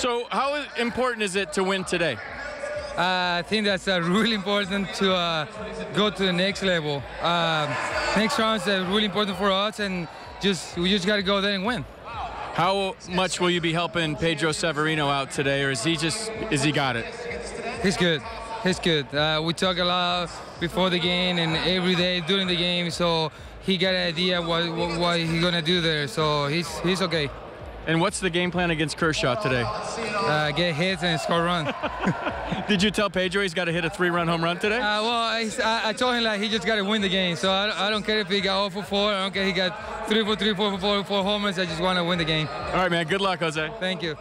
So, how important is it to win today? Uh, I think that's uh, really important to uh, go to the next level. Um, next round is uh, really important for us, and just we just got to go there and win. How much will you be helping Pedro Severino out today, or is he just is he got it? He's good. He's good. Uh, we talk a lot before the game and every day during the game, so he got an idea what what, what he's gonna do there. So he's he's okay. And what's the game plan against Kershaw today? Uh, get hits and score run. Did you tell Pedro he's got to hit a three-run home run today? Uh, well, I, I told him like he just got to win the game. So I, I don't care if he got 0 for 4. I don't care if he got 3 for 3, 4 for 4, 4 homers. I just want to win the game. All right, man. Good luck, Jose. Thank you.